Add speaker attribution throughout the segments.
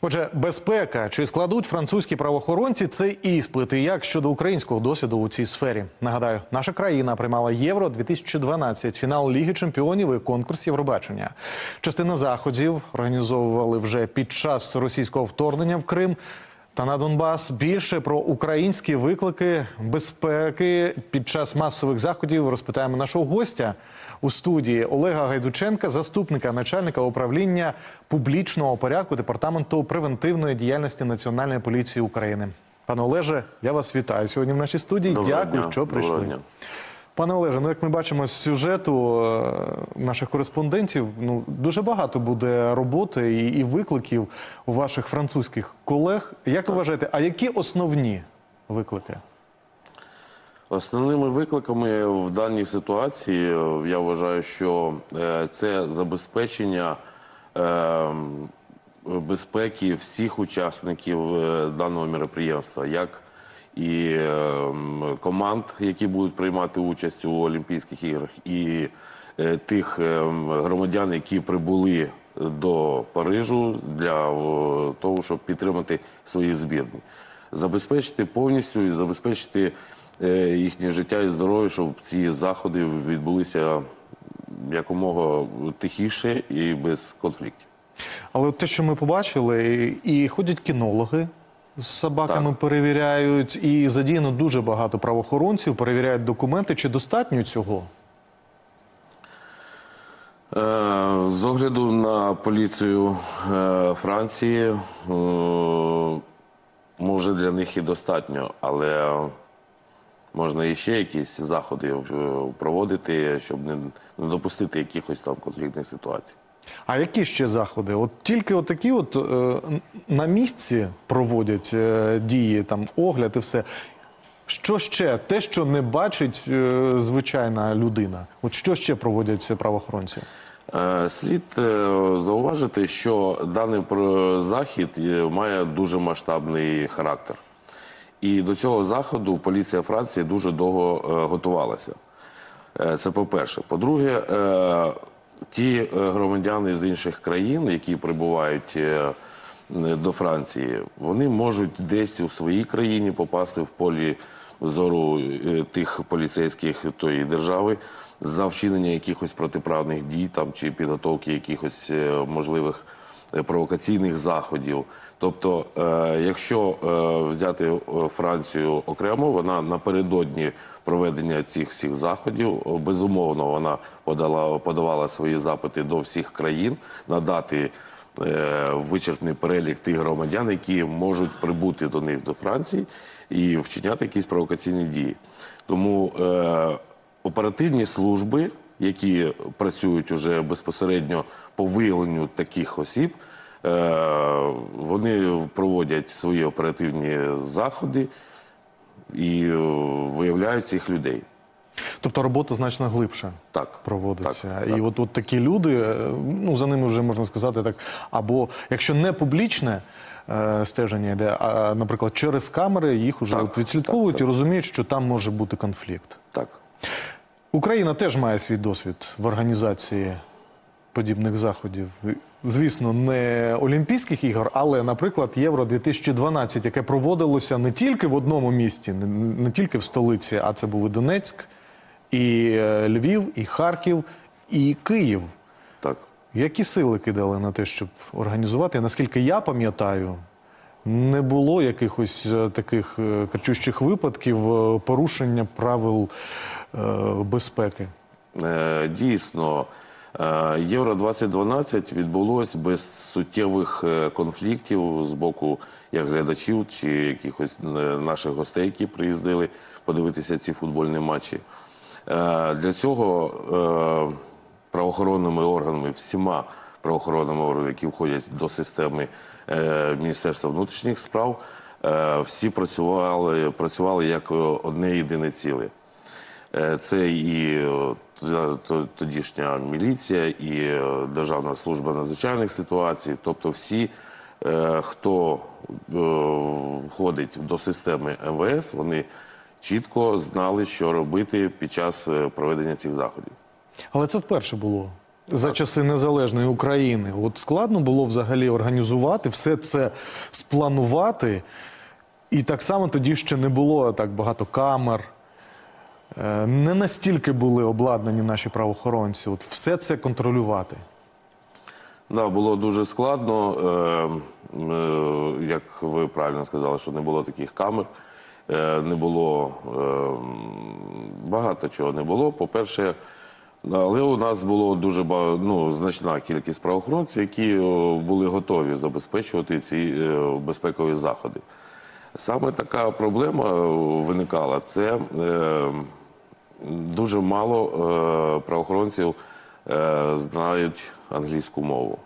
Speaker 1: Отже, безпека чи складуть французькі правоохоронці цей іспит? І як щодо українського досвіду у цій сфері? Нагадаю, наша країна приймала євро 2012 фінал Ліги Чемпіонів і конкурс Євробачення. Частина заходів організовували вже під час російського вторгнення в Крим. Та на Донбас більше про українські виклики безпеки під час масових заходів розпитаємо нашого гостя у студії Олега Гайдученка, заступника начальника управління публічного порядку департаменту превентивної діяльності Національної поліції України. Пане Олеже, я вас вітаю сьогодні в нашій студії.
Speaker 2: Доброго
Speaker 1: Дякую,
Speaker 2: дня.
Speaker 1: що прийшли.
Speaker 2: Доброго дня.
Speaker 1: Пане Олеже, ну як ми бачимо з сюжету е, наших кореспондентів, ну дуже багато буде роботи і, і викликів у ваших французьких колег. Як ви вважаєте, а які основні виклики?
Speaker 2: Основними викликами в даній ситуації е, я вважаю, що е, це забезпечення е, безпеки всіх учасників даного мероприємства, як і е, команд, які будуть приймати участь у Олімпійських іграх, і тих е, громадян, які прибули до Парижу для того, щоб підтримати свої збірні. Забезпечити повністю і забезпечити їхнє життя і здоров'я, щоб ці заходи відбулися якомога тихіше і без конфліктів.
Speaker 1: Але от те, що ми побачили, і ходять кінологи з собаками,
Speaker 2: Так.
Speaker 1: перевіряють, і задіяно дуже багато правоохоронців, перевіряють документи. Чи достатньо цього?
Speaker 2: Е, З огляду на поліцію е, Франції, е, може для них і достатньо, але можна ще якісь заходи е, проводити, щоб не, допустити якихось там конфліктних ситуацій.
Speaker 1: А які ще заходи? От тільки от такі от е, на місці проводять е, дії, там огляд і все. Що ще? Те, що не бачить е, звичайна людина. От що ще проводять правоохоронці?
Speaker 2: Слід зауважити, що даний захід має дуже масштабний характер. І до цього заходу поліція Франції дуже довго е, готувалася. Е, Це по-перше. По-друге, е, ті громадяни з інших країн, які прибувають до Франції, вони можуть десь у своїй країні попасти в полі зору тих поліцейських тої держави за вчинення якихось протиправних дій там чи підготовки якихось можливих провокаційних заходів. Тобто, е, якщо е, взяти е, Францію окремо, вона напередодні проведення цих всіх заходів, безумовно, вона подала подавала свої запити до всіх країн надати. е, Вичерпний перелік тих громадян, які можуть прибути до них до Франції і вчиняти якісь провокаційні дії. Тому е, оперативні служби, які працюють уже безпосередньо по виявленню таких осіб, е, вони проводять свої оперативні заходи і е, виявляють цих людей.
Speaker 1: Тобто робота значно глибше
Speaker 2: Так,
Speaker 1: проводиться.
Speaker 2: Так,
Speaker 1: і
Speaker 2: так.
Speaker 1: от, от такі люди, е, ну за ними вже можна сказати так, або якщо не публічне. е, Стеження йде, а, наприклад, через камери їх вже
Speaker 2: Так,
Speaker 1: відслідковують
Speaker 2: так,
Speaker 1: і розуміють, що там може бути конфлікт.
Speaker 2: так.
Speaker 1: Україна теж має свій досвід в організації подібних заходів. Звісно, не Олімпійських ігор, але, наприклад, Євро 2012, яке проводилося не тільки в одному місті, не, тільки в столиці, а це був і Донецьк, і е, Львів, і Харків, і Київ.
Speaker 2: так.
Speaker 1: Які сили кидали на те, щоб організувати? Наскільки я пам'ятаю, не було якихось е, таких е, кричущих випадків порушення правил безпеки.
Speaker 2: Е, Дійсно, е, Євро 2012 відбулось без суттєвих е, конфліктів з боку як глядачів чи якихось е, наших гостей, які приїздили подивитися ці футбольні матчі. Е, Для цього е, правоохоронними органами, всіма правоохоронними органами, які входять до системи е, Міністерства внутрішніх справ, е, всі працювали, працювали як е, одне єдине ціле. Е, Це і тодішня міліція, і е, Державна служба надзвичайних ситуацій, тобто всі, е, хто входить до системи МВС, вони чітко знали, що робити під час проведення цих заходів.
Speaker 1: Але це вперше було. за часи незалежної України. От складно було взагалі організувати все це спланувати. І так само тоді ще не було так багато камер. Е, Не настільки були обладнані наші правоохоронці. От все це контролювати.
Speaker 2: Да, було дуже складно. Е, е, як ви правильно сказали, що не було таких камер, е, не було е, багато чого не було. По-перше, але у нас було дуже ну, значна кількість правоохоронців, які були готові забезпечувати ці е, безпекові заходи. Саме така проблема е, виникала. Це е, дуже мало е, правоохоронців е, знають англійську мову.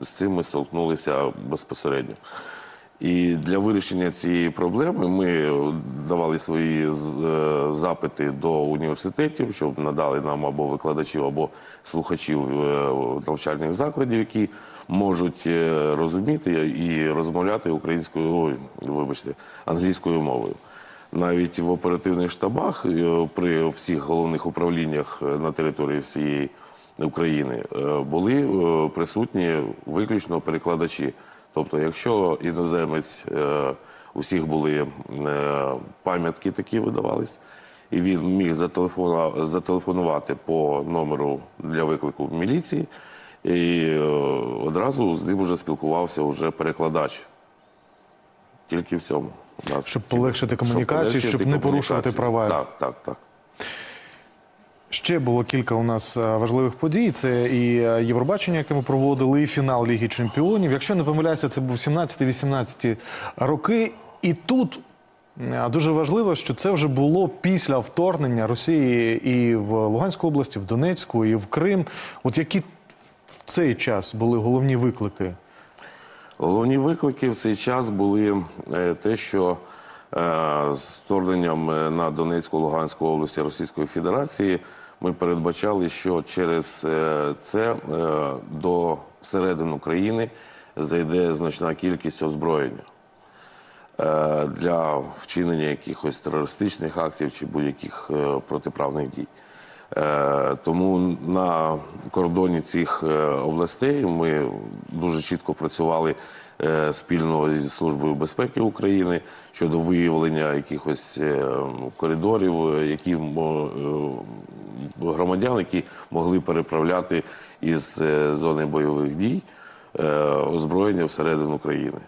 Speaker 2: З цим ми столкнулися безпосередньо. І для вирішення цієї проблеми ми давали свої е, запити до університетів, щоб надали нам або викладачів, або слухачів е, навчальних закладів, які можуть розуміти і розмовляти українською, ой, вибачте, англійською мовою. Навіть в оперативних штабах е, при всіх головних управліннях е, на території всієї України е, були присутні виключно перекладачі. Тобто, якщо іноземець у всіх були пам'ятки такі видавались, і він міг зателефонувати по номеру для виклику міліції, і одразу з ним вже спілкувався вже перекладач. Тільки в цьому. У нас
Speaker 1: Щоб полегшити комунікацію, щоб не порушувати права.
Speaker 2: Так, так, так.
Speaker 1: Ще було кілька у нас е, важливих подій. Це і е, Євробачення, яке ми проводили, і фінал Ліги Чемпіонів. Якщо не помиляюся, це був 17-18 роки. І тут дуже важливо, що це вже було після вторгнення Росії і в Луганську область, і в Донецьку, і в Крим. От які в цей час були головні виклики?
Speaker 2: Головні виклики в цей час були е, те, що е, з вторгненням е, на Донецьку, Луганську області Російської Федерації ми передбачали, що через це до всередину країни зайде значна кількість озброєння для вчинення якихось терористичних актів чи будь-яких протиправних дій. Е, Тому на кордоні цих е, областей ми дуже чітко працювали е, спільно зі Службою безпеки України щодо виявлення якихось е, коридорів, які громадян, які могли переправляти із зони бойових дій озброєння всередину країни.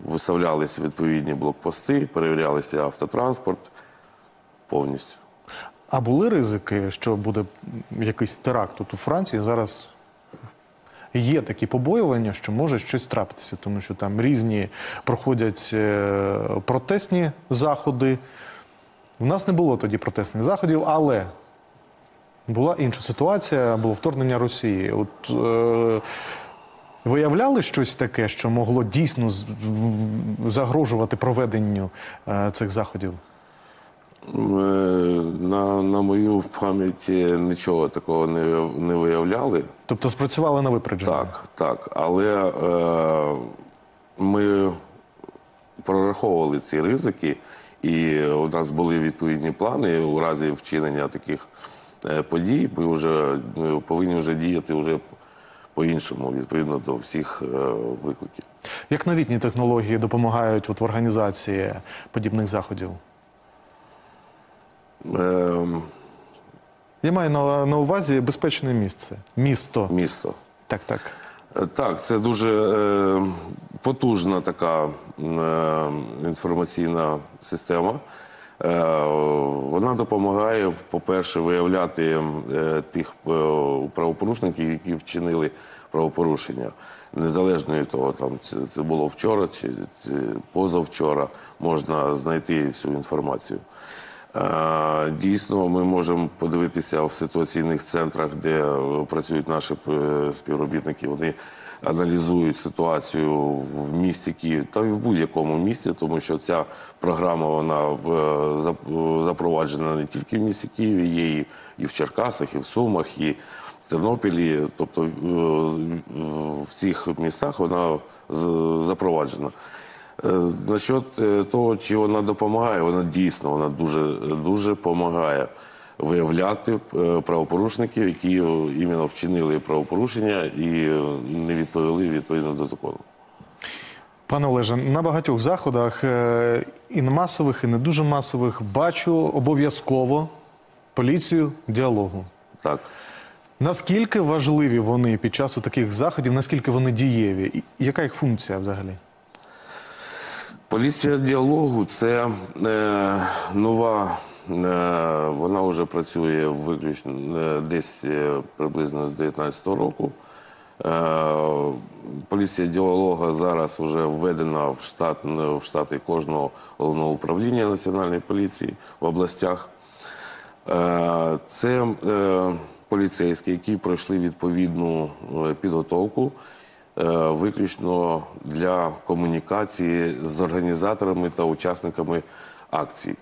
Speaker 2: Виставлялися відповідні блокпости, перевірялися автотранспорт повністю.
Speaker 1: А були ризики, що буде якийсь теракт тут у Франції? Зараз є такі побоювання, що може щось трапитися, тому що там різні проходять е, протестні заходи. У нас не було тоді протестних заходів, але була інша ситуація, було вторгнення Росії. От е, виявляли щось таке, що могло дійсно загрожувати проведенню е, цих заходів?
Speaker 2: На, на мою пам'ять нічого такого не, не виявляли.
Speaker 1: Тобто спрацювали на випередження?
Speaker 2: Так, так. Але е, ми прораховували ці ризики, і у нас були відповідні плани у разі вчинення таких е, подій. Ми вже е, повинні вже діяти вже по-іншому, відповідно до всіх е, викликів.
Speaker 1: Як новітні технології допомагають от в організації подібних заходів?
Speaker 2: Е,
Speaker 1: Я маю на, на увазі безпечне місце. Місто.
Speaker 2: місто.
Speaker 1: Так, так.
Speaker 2: Е, Так, це дуже е, потужна така е, інформаційна система. Е, вона допомагає, по-перше, виявляти е, тих е, правопорушників, які вчинили правопорушення. Незалежно від того, там це, це було вчора чи це позавчора, можна знайти всю інформацію. Дійсно, ми можемо подивитися в ситуаційних центрах, де е, працюють наші е, співробітники. Вони аналізують ситуацію в місті Київ та в будь-якому місті, тому що ця програма вона е, зап- запроваджена не тільки в місті Києві, є і, в Черкасах, і в Сумах, і в Тернополі. Тобто в цих містах вона запроваджена. Е, Насчет е, того, чи вона допомагає, вона дійсно вона дуже, дуже допомагає. виявляти е, правопорушників, які іменно вчинили правопорушення і не відповіли відповідно до закону.
Speaker 1: Пане Олеже, на багатьох заходах і на масових, і не дуже масових бачу обов'язково поліцію діалогу.
Speaker 2: Так.
Speaker 1: Наскільки важливі вони під час таких заходів, наскільки вони дієві? І яка їх функція взагалі?
Speaker 2: Поліція діалогу це е, нова, е, вона вже працює виключно е, десь е, приблизно з 19-го року. Е, поліція діалога зараз вже введена в, штат, в штати кожного головного управління національної поліції в областях. Е, Це е, поліцейські, які пройшли відповідну е, підготовку виключно для комунікації з організаторами та учасниками акцій.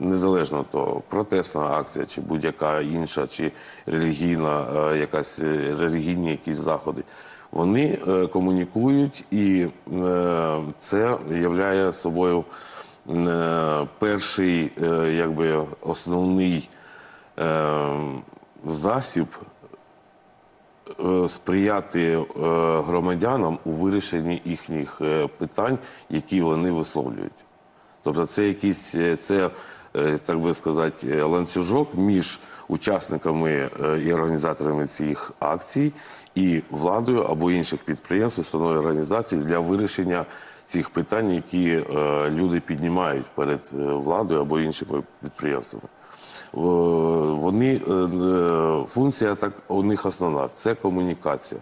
Speaker 2: Незалежно то протестна акція, чи будь-яка інша, чи релігійна, е, якась е, релігійні якісь заходи. Вони е, комунікують, і е, це являє собою е, перший, е, якби основний е, засіб е, сприяти е, громадянам у вирішенні їхніх е, питань, які вони висловлюють. Тобто це якийсь е, це, е, так би сказати, е, ланцюжок між учасниками е, і організаторами цих акцій і владою або інших підприємств, установ і організацій для вирішення цих питань, які е, люди піднімають перед е, владою або іншими підприємствами. Вони е, функція так у них основна це комунікація.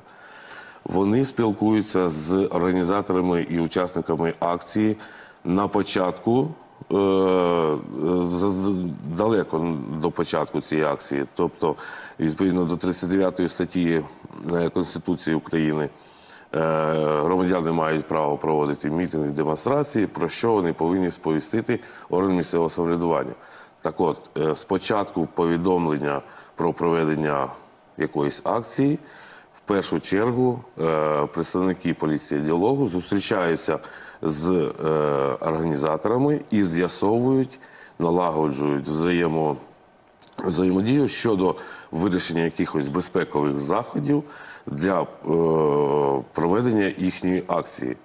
Speaker 2: Вони спілкуються з організаторами і учасниками акції на початку, далеко до початку цієї акції, тобто відповідно до 39 статті Конституції України. Е, Громадяни мають право проводити мітинги, демонстрації, про що вони повинні сповістити орган місцевого самоврядування. Так от, е, спочатку повідомлення про проведення якоїсь акції, в першу чергу е, представники поліції діалогу зустрічаються з організаторами і з'ясовують, налагоджують взаємо, взаємодію щодо вирішення якихось безпекових заходів для е, проведення їхньої акції.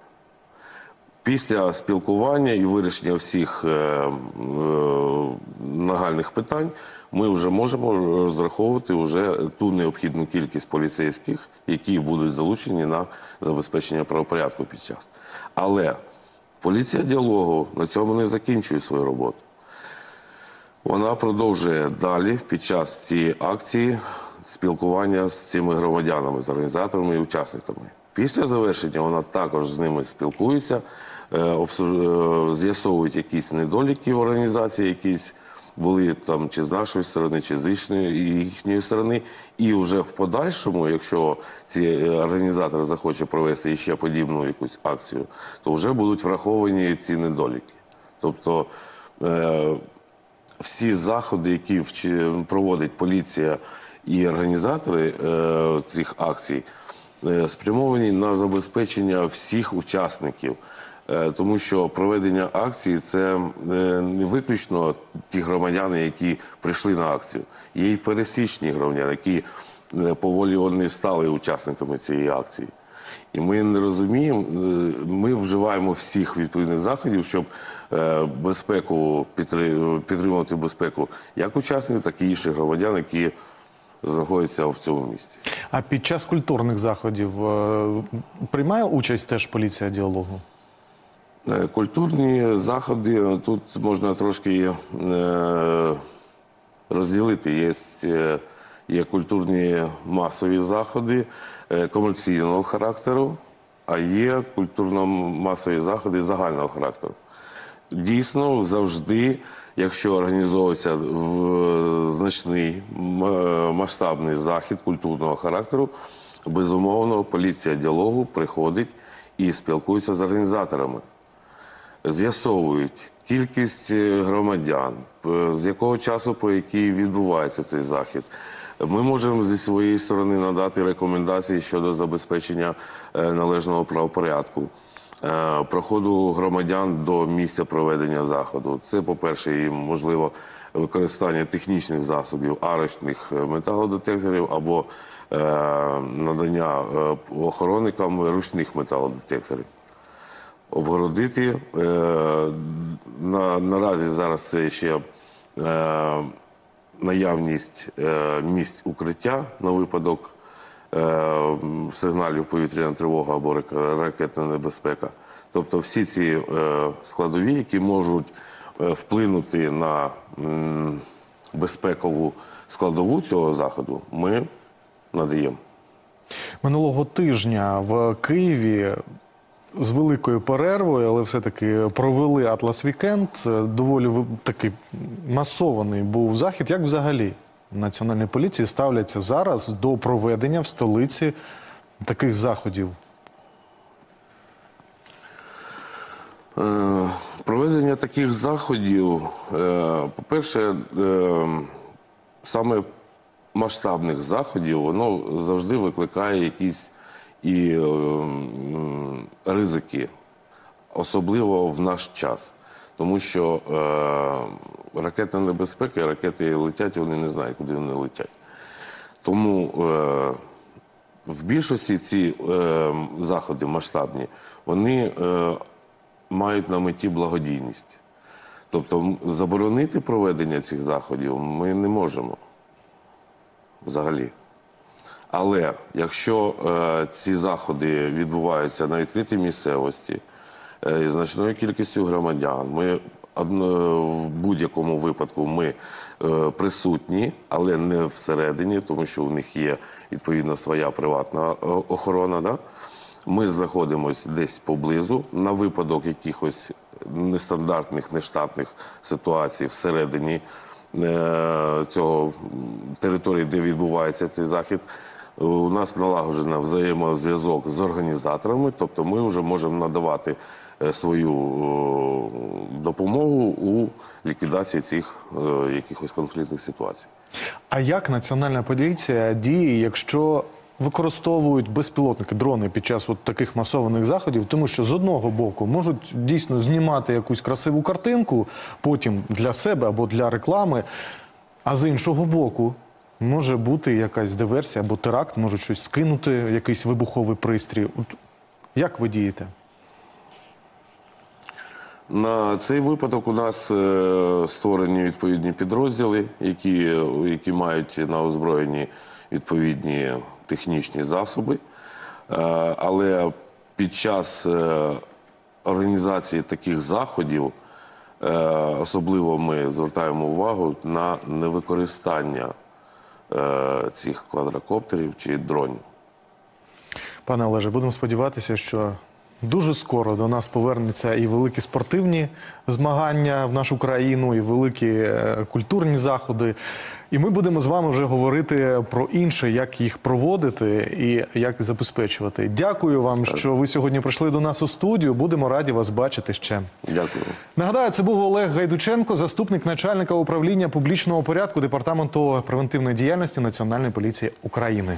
Speaker 2: Після спілкування і вирішення всіх е, е, нагальних питань ми вже можемо розраховувати вже ту необхідну кількість поліцейських, які будуть залучені на забезпечення правопорядку під час. Але поліція діалогу на цьому не закінчує свою роботу. Вона продовжує далі під час цієї акції спілкування з цими громадянами, з організаторами і учасниками. Після завершення вона також з ними спілкується, е, е, з'ясовують якісь недоліки в організації, якісь були там чи з нашої сторони, чи з їхньої, сторони. І вже в подальшому, якщо ці е, організатор захоче провести ще подібну якусь акцію, то вже будуть враховані ці недоліки. Тобто всі заходи, які проводить поліція і організатори е, цих акцій, е, спрямовані на забезпечення всіх учасників. Е, Тому що проведення акції це не виключно ті громадяни, які прийшли на акцію. Є й пересічні громадяни, які поволі вони стали учасниками цієї акції. І ми не розуміємо, ми вживаємо всіх відповідних заходів, щоб безпеку підтри- підтримувати безпеку як учасників, так і інших громадян, які знаходяться в цьому місці.
Speaker 1: А під час культурних заходів е, приймає участь теж поліція діалогу?
Speaker 2: Е, Культурні заходи тут можна трошки е, розділити. Є, е, є культурні масові заходи е, комерційного характеру, а є культурно-масові заходи загального характеру. Дійсно, завжди, якщо організовується в- значний е, масштабний захід культурного характеру, безумовно, поліція діалогу приходить і спілкується з організаторами з'ясовують кількість е, громадян, з якого часу по який відбувається цей захід. Ми можемо зі своєї сторони надати рекомендації щодо забезпечення е, належного правопорядку. Е, проходу громадян до місця проведення заходу. Це, по-перше, і можливо використання технічних засобів, арочних е, металодетекторів або е, надання охоронникам ручних металодетекторів. Обгородити. На, наразі зараз це ще наявність місць укриття на випадок сигналів повітряна тривога або рак- ракетна небезпека. Тобто всі ці е, складові, які можуть е, вплинути на безпекову складову цього заходу, ми надаємо.
Speaker 1: Минулого тижня в Києві з великою перервою, але все-таки провели Атлас Вікенд. Е, Доволі такий масований був захід. Як взагалі національні поліції ставляться зараз до проведення в столиці таких заходів?
Speaker 2: Е, Проведення таких заходів, е, по-перше, е, саме масштабних заходів, воно завжди викликає якісь і ризики, особливо в наш час. Тому що е, ракетна небезпека, ракети летять, вони не знають, куди вони летять. Тому е, в більшості ці е, заходи масштабні, вони е, мають на меті благодійність. Тобто заборонити проведення цих заходів ми не можемо взагалі. Але якщо е, ці заходи відбуваються на відкритій місцевості із значною кількістю громадян, ми в будь-якому випадку ми е, присутні, але не всередині, тому що у них є відповідно своя приватна е, охорона. Да? Ми знаходимося десь поблизу на випадок якихось нестандартних, нештатних ситуацій всередині е, цього території, де відбувається цей захід. Е, У нас налагоджено взаємозв'язок з організаторами, тобто ми вже можемо надавати е, свою е, допомогу у ліквідації цих е, якихось конфліктних ситуацій.
Speaker 1: А як національна поліція діє, якщо використовують безпілотники, дрони під час от таких масованих заходів? Тому що з одного боку можуть дійсно знімати якусь красиву картинку, потім для себе або для реклами, а з іншого боку. Може бути якась диверсія або теракт, можуть щось скинути, якийсь вибуховий пристрій. От як ви дієте?
Speaker 2: На цей випадок у нас е, створені відповідні підрозділи, які, які мають на озброєнні відповідні технічні засоби. Е, Але під час е, організації таких заходів особливо ми звертаємо увагу на невикористання цих квадрокоптерів чи дронів.
Speaker 1: Пане Олеже, будемо сподіватися, що дуже скоро до нас повернуться і великі спортивні змагання в нашу країну, і великі е, культурні заходи. І ми будемо з вами вже говорити про інше, як їх проводити і як забезпечувати. Дякую вам, що ви сьогодні прийшли до нас у студію. Будемо раді вас бачити ще.
Speaker 2: Дякую.
Speaker 1: Нагадаю, це був Олег Гайдученко, заступник начальника управління публічного порядку департаменту превентивної діяльності Національної поліції України.